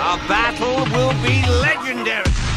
Our battle will be legendary.